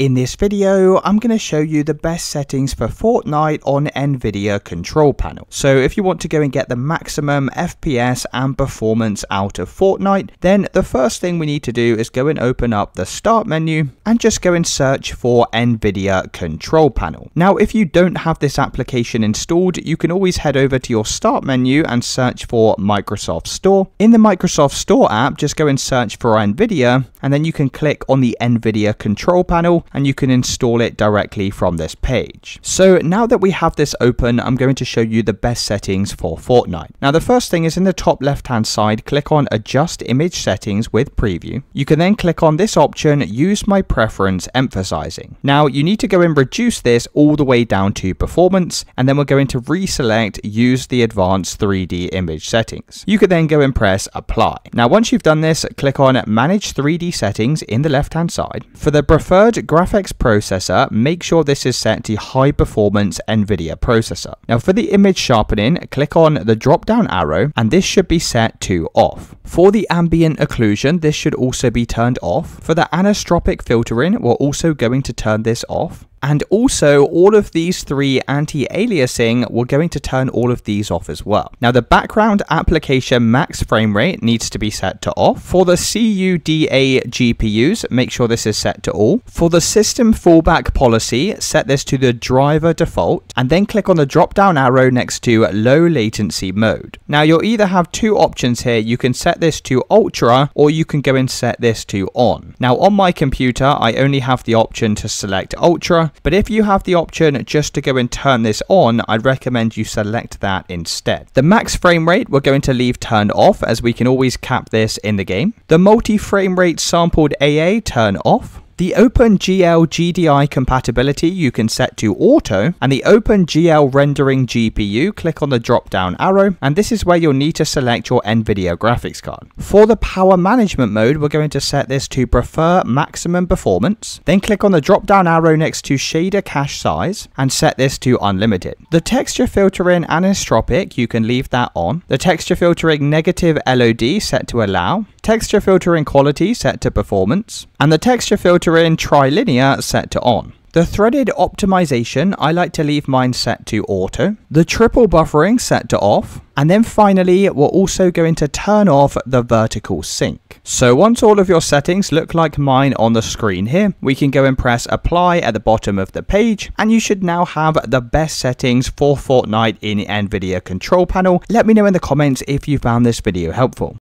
In this video, I'm going to show you the best settings for Fortnite on Nvidia control panel. So if you want to go and get the maximum FPS and performance out of Fortnite, then the first thing we need to do is go and open up the start menu and just go and search for Nvidia control panel. Now, if you don't have this application installed, you can always head over to your start menu and search for Microsoft Store. In the Microsoft Store app, just go and search for Nvidia and then you can click on the Nvidia control panel and you can install it directly from this page. So now that we have this open, I'm going to show you the best settings for Fortnite. Now the first thing is in the top left hand side, click on adjust image settings with preview. You can then click on this option, use my preference emphasizing. Now you need to go and reduce this all the way down to performance, and then we're going to reselect use the advanced 3D image settings. You could then go and press apply. Now once you've done this, click on manage 3D settings in the left hand side. For the preferred graphics processor, make sure this is set to high performance NVIDIA processor. Now for the image sharpening, click on the drop down arrow and this should be set to off. For the ambient occlusion, this should also be turned off. For the anisotropic filtering, we're also going to turn this off. And also, all of these three anti-aliasing, we're going to turn all of these off as well. Now, the background application max frame rate needs to be set to off. For the CUDA GPUs, make sure this is set to all. For the system fallback policy, set this to the driver default, and then click on the drop-down arrow next to low latency mode. Now, you'll either have two options here. You can set this to ultra, or you can go and set this to on. Now, on my computer, I only have the option to select ultra, but if you have the option just to go and turn this on, I'd recommend you select that instead. The max frame rate we're going to leave turned off as we can always cap this in the game. The multi-frame rate sampled AA turn off. The OpenGL GDI compatibility you can set to auto and the OpenGL rendering GPU click on the drop down arrow and this is where you'll need to select your NVIDIA graphics card. For the power management mode we're going to set this to prefer maximum performance then click on the drop down arrow next to shader cache size and set this to unlimited. The texture filtering anisotropic you can leave that on. The texture filtering negative LOD set to allow texture filtering quality set to performance, and the texture filtering trilinear set to on. The threaded optimization, I like to leave mine set to auto. The triple buffering set to off. And then finally, we're also going to turn off the vertical sync. So once all of your settings look like mine on the screen here, we can go and press apply at the bottom of the page. And you should now have the best settings for Fortnite in NVIDIA control panel. Let me know in the comments if you found this video helpful.